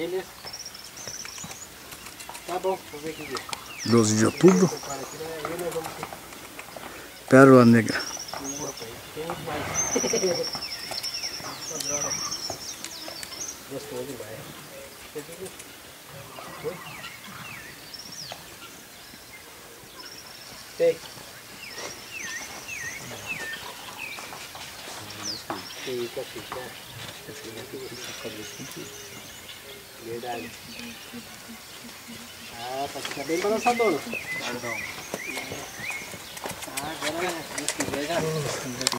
Beleza. Tá bom, vou ver que que é. 12 de outubro, aqui, né? Pérola Negra. que. Gostoso demais. Quer dizer, Oi? Sei. Fica, fica. Verdade. Ah, tá ficar bem balançador. Ah, agora, se Deus quiser, já.